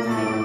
Amen.